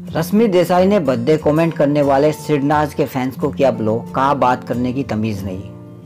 रश्मि देसाई ने birthday comment करने वाले सिडनाज के फैंस को किया ब्लॉक, कहा बात करने की तमीज नहीं।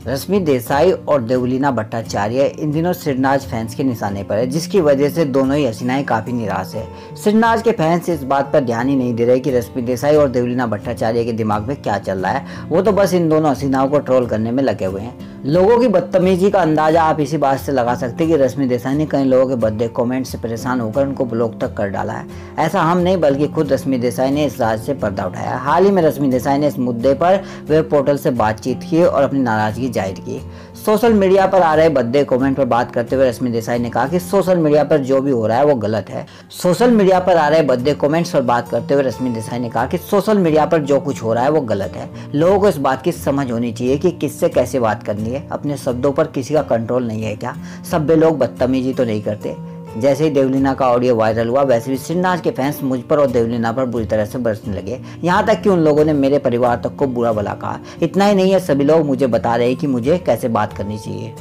रश्मि देसाई और देवलीना भट्टाचार्य इन दिनों सिरनाज फैंस के निशाने पर है, जिसकी वजह से दोनों ही हसीनाएँ काफ़ी निराश है। सिरनाज के फैंस इस बात पर ध्यान ही नहीं दे रहे कि रश्मि देसाई और देवलीना भट्टाचार्य के दिमाग में क्या चल रहा है। वो तो बस इन दोनों हसीनाओं को ट्रोल करने में लगे हुए हैं। लोगों की बदतमीजी का अंदाज़ा आप इसी बात से लगा सकते हैं कि रश्मि देसाई ने कई लोगों के बर्थडे कमेंट से परेशान होकर उनको ब्लॉक तक कर डाला है। ऐसा हम नहीं, बल्कि खुद रश्मि देसाई ने इस राज से पर्दा उठाया। हाल ही में रश्मि देसाई ने इस मुद्दे पर वेब पोर्टल से बातचीत की और अपनी नाराज़गी ज़ाहिर की। सोशल मीडिया पर आ रहे बद्दे कमेंट पर बात करते हुए रश्मि देसाई ने कहा कि सोशल मीडिया पर जो भी हो रहा है वो गलत है। सोशल मीडिया पर आ रहे बद्दे कमेंट्स पर बात करते हुए रश्मि देसाई ने कहा कि सोशल मीडिया पर जो कुछ हो रहा है वो गलत है। लोगों को इस बात की समझ होनी चाहिए कि किससे कैसे बात करनी है। अपने शब्दों पर किसी का कंट्रोल नहीं है क्या? सभ्य लोग बदतमीजी तो नहीं करते। जैसे ही देवलीना का ऑडियो वायरल हुआ, वैसे भी श्रीनाथ के फैंस मुझ पर और देवलीना पर बुरी तरह से बरसने लगे। यहाँ तक कि उन लोगों ने मेरे परिवार तक को बुरा भला कहा। इतना ही नहीं है, सभी लोग मुझे बता रहे कि मुझे कैसे बात करनी चाहिए।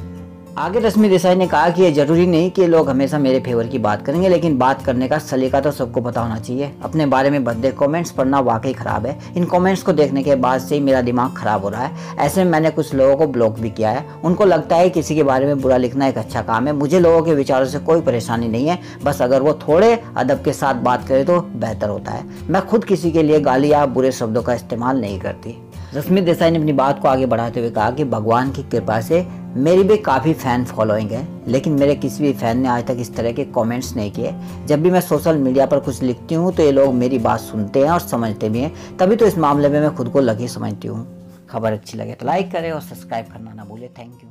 आगे रश्मि देसाई ने कहा कि ये ज़रूरी नहीं कि लोग हमेशा मेरे फेवर की बात करेंगे, लेकिन बात करने का सलीका तो सबको पता होना चाहिए। अपने बारे में भद्दे कमेंट्स पढ़ना वाकई ख़राब है। इन कमेंट्स को देखने के बाद से ही मेरा दिमाग ख़राब हो रहा है। ऐसे में मैंने कुछ लोगों को ब्लॉक भी किया है। उनको लगता है किसी के बारे में बुरा लिखना एक अच्छा काम है। मुझे लोगों के विचारों से कोई परेशानी नहीं है। बस अगर वो थोड़े अदब के साथ बात करे तो बेहतर होता है। मैं खुद किसी के लिए गाली या बुरे शब्दों का इस्तेमाल नहीं करती। रश्मि देसाई ने अपनी बात को आगे बढ़ाते हुए कहा कि भगवान की कृपा से मेरी भी काफ़ी फ़ैन फॉलोइंग है, लेकिन मेरे किसी भी फ़ैन ने आज तक इस तरह के कमेंट्स नहीं किए। जब भी मैं सोशल मीडिया पर कुछ लिखती हूँ तो ये लोग मेरी बात सुनते हैं और समझते भी हैं। तभी तो इस मामले में मैं खुद को लगी समझती हूँ। खबर अच्छी लगे तो लाइक करें और सब्सक्राइब करना ना भूलें। Thank you